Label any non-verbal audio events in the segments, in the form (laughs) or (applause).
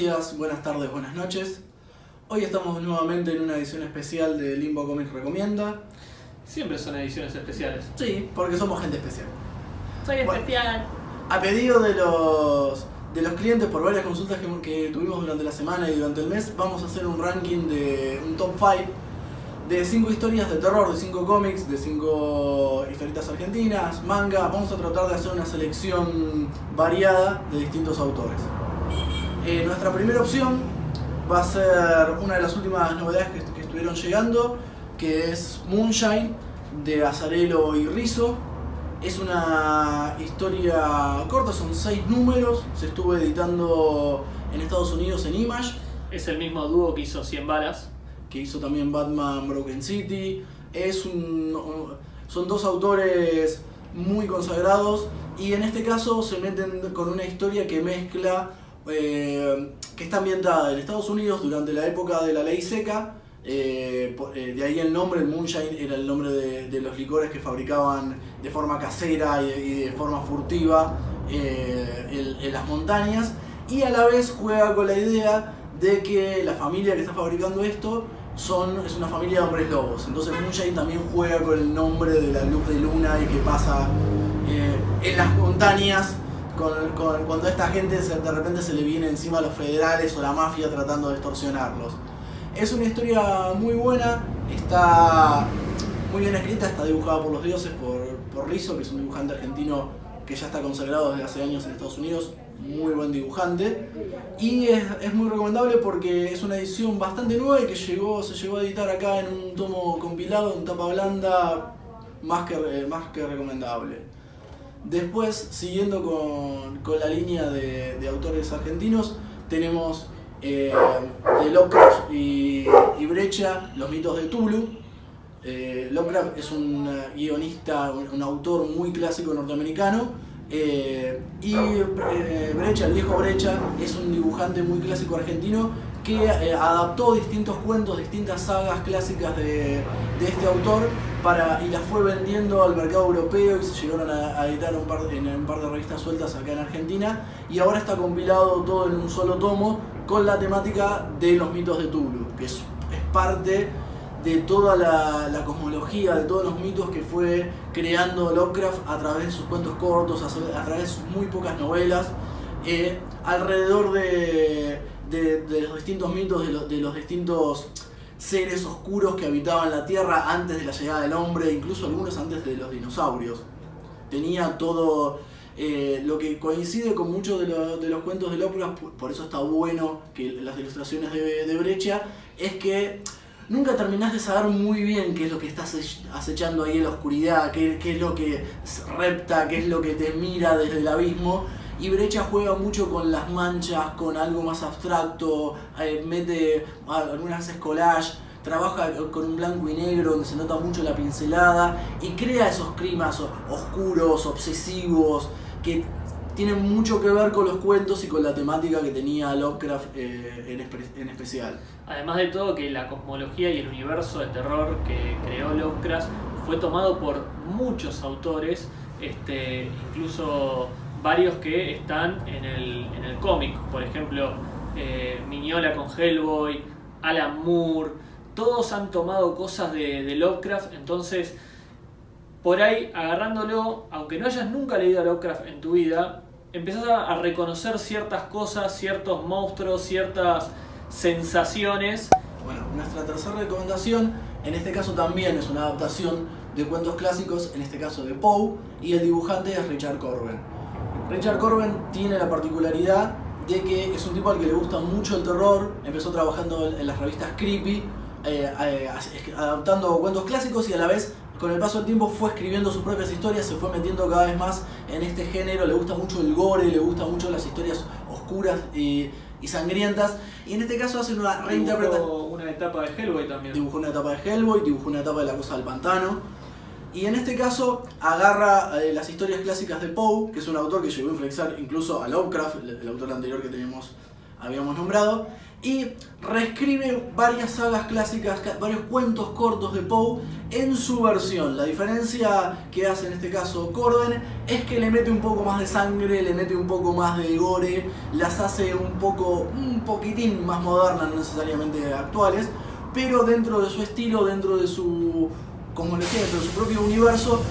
días, buenas tardes, buenas noches. Hoy estamos nuevamente en una edición especial de Limbo Comics Recomienda. Siempre son ediciones especiales. Sí, porque somos gente especial. Soy Bueno. especial. A pedido de los, de los clientes por varias consultas que, que tuvimos durante la semana y durante el mes, vamos a hacer un ranking de un top 5 de 5 historias de terror, de 5 cómics, de 5 historietas argentinas, manga. Vamos a tratar de hacer una selección variada de distintos autores. Eh, nuestra primera opción va a ser una de las últimas novedades que, que estuvieron llegando, que es Moonshine de Azarelo y Rizzo. Es una historia corta, son 6 números, se estuvo editando en Estados Unidos en Image, Es el mismo dúo que hizo 100 balas. que hizo también Batman Broken City. Es un, son dos autores muy consagrados y en este caso se meten con una historia que mezcla, eh, que está ambientada en Estados Unidos durante la época de la ley seca. eh, eh, de ahí el nombre, el Moonshine era el nombre de, los licores que fabricaban de forma casera y, de forma furtiva en- las montañas. Y a la vez juega con la idea de que la familia que está fabricando esto son, es una familia de hombres lobos. Entonces Moonshine también juega con el nombre de la luz de luna y que pasa en las montañas con- con- cuando esta gente se- de repente se le viene encima a los federales o la mafia tratando de extorsionarlos. Es una historia muy buena, está muy bien escrita, está dibujada por los dioses, por, por Rizzo, que es un dibujante argentino que ya está consagrado desde hace años en Estados Unidos, muy buen dibujante. Y es, es muy recomendable porque es una edición bastante nueva y que llegó, se llegó a editar acá en un tomo compilado, en tapa blanda, más que, más que recomendable. Después, siguiendo con, con la línea de, de autores argentinos, tenemos eh, de Lovecraft y, y Brecha, Los mitos de Tulu. Eh, es un eh, guionista, un, autor muy clásico norteamericano. eh, y Brecha, el viejo Brecha, es un dibujante muy clásico argentino que eh, adaptó distintos cuentos, distintas sagas clásicas de, este autor para, y las fue vendiendo al mercado europeo y se llegaron a, editar en un par de revistas sueltas acá en Argentina. Y ahora está compilado todo en un solo tomo con la temática de los mitos de Tulu, que es, parte de toda la, cosmología, de todos los mitos que fue creando Lovecraft a través de sus cuentos cortos, a, a través de sus muy pocas novelas, eh, alrededor de, de- los distintos mitos, de, los- de los distintos seres oscuros que habitaban la Tierra antes de la llegada del hombre, incluso algunos antes de los dinosaurios. Tenía todo eh, lo que coincide con muchos de, lo- de los cuentos de Lovecraft, por- eso está bueno que las ilustraciones de, de Brecha, es que nunca terminás de saber muy bien qué es lo que estás acechando ahí en la oscuridad, qué, qué es lo que repta, qué es lo que te mira desde el abismo. Y Brecha juega mucho con las manchas, con algo más abstracto, eh, mete algunas veces collage, trabaja con un blanco y negro donde se nota mucho la pincelada y crea esos climas oscuros, obsesivos, que tienen mucho que ver con los cuentos y con la temática que tenía Lovecraft eh, en, en especial. Además de todo que la cosmología y el universo de terror que creó Lovecraft fue tomado por muchos autores, este, incluso varios que están en el, en el cómic. Por ejemplo, eh, Miñola con Hellboy, Alan Moore, todos han tomado cosas de, Lovecraft, entonces por ahí agarrándolo, aunque no hayas nunca leído a Lovecraft en tu vida, empezás a, a reconocer ciertas cosas, ciertos monstruos, ciertas sensaciones. Bueno, nuestra tercera recomendación, en este caso también es una adaptación de cuentos clásicos, en este caso de Poe, y el dibujante es Richard Corben. Richard Corben tiene la particularidad de que es un tipo al que le gusta mucho el terror, empezó trabajando en las revistas Creepy, eh, eh, adaptando cuentos clásicos y a la vez con el paso del tiempo fue escribiendo sus propias historias, se fue metiendo cada vez más en este género, le gusta mucho el gore, le gusta mucho las historias oscuras y, y sangrientas, y en este caso hace una reinterpretación. Dibujó una etapa de Hellboy también. Dibujó una etapa de Hellboy, dibujó una etapa de La Cosa del Pantano. Y en este caso agarra eh, las historias clásicas de Poe, que es un autor que llegó a influenciar incluso a Lovecraft, el, el autor anterior que teníamos, habíamos nombrado, y reescribe varias sagas clásicas, varios cuentos cortos de Poe en su versión. La diferencia que hace en este caso Corden es que le mete un poco más de sangre, le mete un poco más de gore, las hace un poco, un poquitín más modernas, no necesariamente actuales, pero dentro de su estilo, dentro de su, como decía, dentro de su propio universo,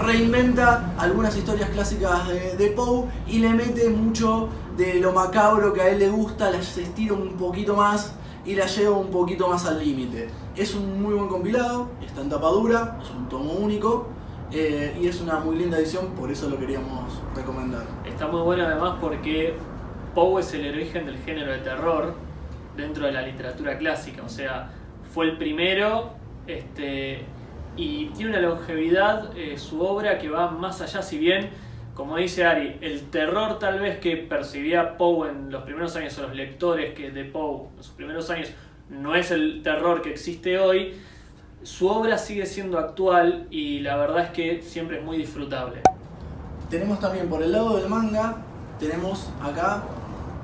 reinventa algunas historias clásicas de, Poe y le mete mucho de lo macabro que a él le gusta, las estira un poquito más y la lleva un poquito más al límite. Es un muy buen compilado, está en tapa dura, es un tomo único eh, y es una muy linda edición, por eso lo queríamos recomendar. Está muy bueno además porque Poe es el origen del género de terror dentro de la literatura clásica, o sea, fue el primero este, y tiene una longevidad eh, su obra que va más allá, si bien como dice Ari, el terror tal vez que percibía Poe en los primeros años, o los lectores que de Poe en sus primeros años, no es el terror que existe hoy, su obra sigue siendo actual y la verdad es que siempre es muy disfrutable. Tenemos también por el lado del manga, tenemos acá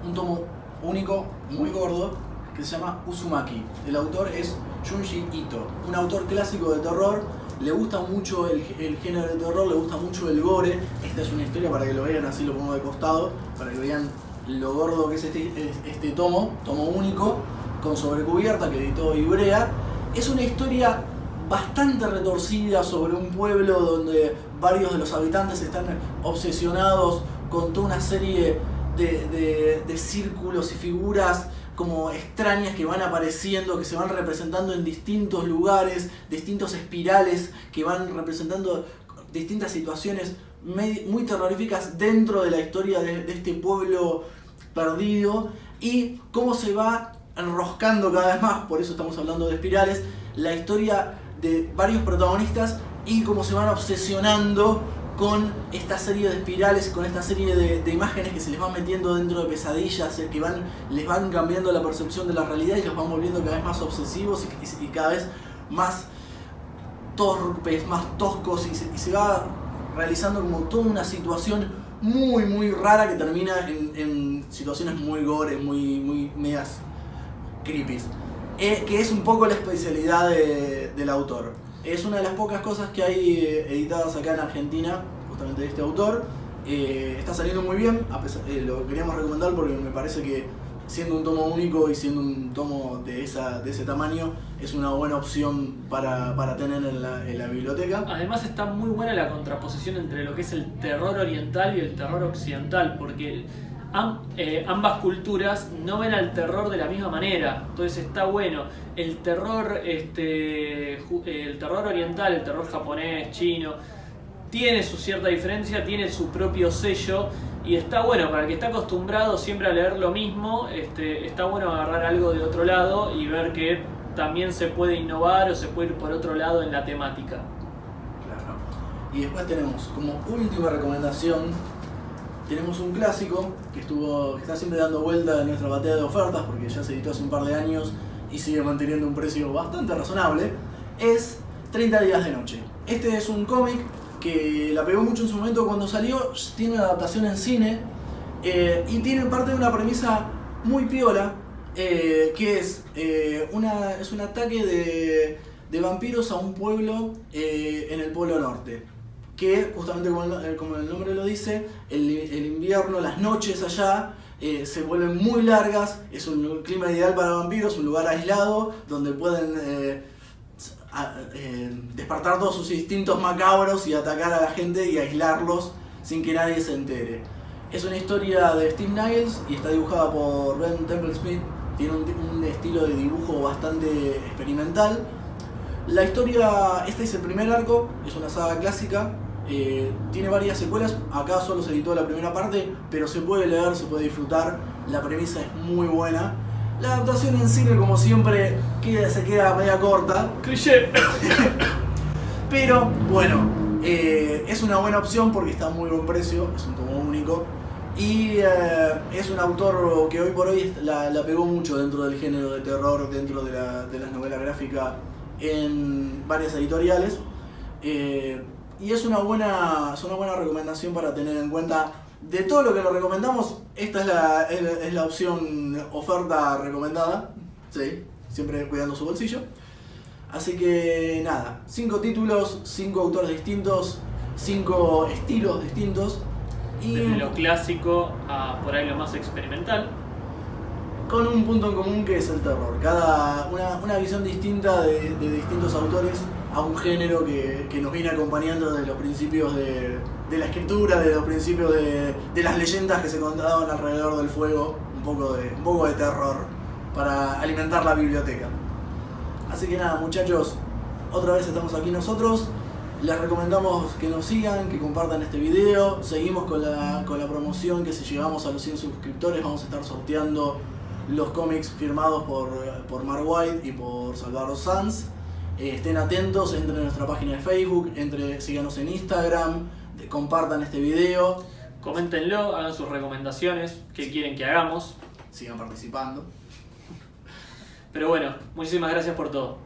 un tomo único, muy gordo, que se llama Uzumaki. El autor es Junji Ito, un autor clásico de terror le gusta mucho el, género de terror, le gusta mucho el gore. Esta es una historia para que lo vean, así lo pongo de costado, para que vean lo gordo que es este, este tomo, tomo único, con sobrecubierta que editó Ibrea. Es una historia bastante retorcida sobre un pueblo donde varios de los habitantes están obsesionados con toda una serie de, de círculos y figuras como extrañas que van apareciendo, que se van representando en distintos lugares, distintos espirales que van representando distintas situaciones muy terroríficas dentro de la historia de, este pueblo perdido y cómo se va enroscando cada vez más, por eso estamos hablando de espirales, la historia de varios protagonistas y cómo se van obsesionando con esta serie de espirales, con esta serie de, imágenes que se les van metiendo dentro de pesadillas, que van, les van cambiando la percepción de la realidad y los van volviendo cada vez más obsesivos y, cada vez más torpes, más toscos y se, va realizando como toda una situación muy muy rara que termina en, situaciones muy gore, muy, muy medias creepy. Eh, que es un poco la especialidad del autor. Es una de las pocas cosas que hay eh, editadas acá en Argentina, justamente de este autor. Eh, está saliendo muy bien, eh, lo queríamos recomendar porque me parece que siendo un tomo único y siendo un tomo de, esa, de ese tamaño, es una buena opción para, tener en la, en la, biblioteca. Además está muy buena la contraposición entre lo que es el terror oriental y el terror occidental, porque eh, ambas culturas no ven al terror de la misma manera. Entonces está bueno. El terror, este, el terror oriental, el terror japonés, chino, tiene su cierta diferencia, tiene su propio sello. Y está bueno, para el que está acostumbrado siempre a leer lo mismo, este, está bueno agarrar algo de otro lado y ver que también se puede innovar o se puede ir por otro lado en la temática. Claro. Y después tenemos como última recomendación tenemos un clásico que estuvo que está siempre dando vuelta en nuestra batea de ofertas porque ya se editó hace un par de años y sigue manteniendo un precio bastante razonable, es 30 días de noche. Este es un cómic que la pegó mucho en su momento cuando salió, tiene una adaptación en cine eh, y tiene parte de una premisa muy piola, eh, que es, eh, una, es un ataque de, de vampiros a un pueblo en el Polo Norte que justamente eh, como el, nombre lo dice, el, invierno, las noches allá eh, se vuelven muy largas, es un clima ideal para vampiros, un lugar aislado donde pueden eh, despertar todos sus instintos macabros y atacar a la gente y aislarlos sin que nadie se entere. Es una historia de Steve Niles y está dibujada por Ben Temple Smith, tiene un estilo de dibujo bastante experimental. La historia, este es el primer arco, es una saga clásica, eh, tiene varias secuelas, acá solo se editó la primera parte, pero se puede leer, se puede disfrutar, la premisa es muy buena. La adaptación en cine, como siempre, se queda media corta. Cliché. (laughs) pero bueno, eh, es una buena opción porque está a muy buen precio, es un tomo único. Y eh, es un autor que hoy por hoy la, pegó mucho dentro del género de terror, dentro de la, de las novelas gráficas en varias editoriales y es una buena, es una buena recomendación para tener en cuenta De todo lo que lo recomendamos, esta es la, es la- es la opción oferta recomendada. Sí, siempre cuidando su bolsillo. Así que nada, cinco títulos, cinco autores distintos, cinco estilos distintos. Y Desde lo clásico a por ahí lo más experimental. Con un punto en común que es el terror. Cada, una, una visión distinta de, distintos autores a un género que, que nos viene acompañando desde los principios de, de la escritura, de los principios de, de las leyendas que se contaban alrededor del fuego. Un poco, de, un poco de terror para alimentar la biblioteca. Así que nada, muchachos, otra vez estamos aquí nosotros. Les recomendamos que nos sigan, que compartan este video. Seguimos con la, con la promoción que si llegamos a los 100 suscriptores vamos a estar sorteando los cómics firmados por, por Mark White y por Salvador Sanz. Eh, estén atentos, entren a nuestra página de Facebook, entre, síganos en Instagram, de- compartan este video, Coméntenlo, hagan sus recomendaciones, qué quieren que hagamos. sigan participando. Pero bueno, muchísimas gracias por todo.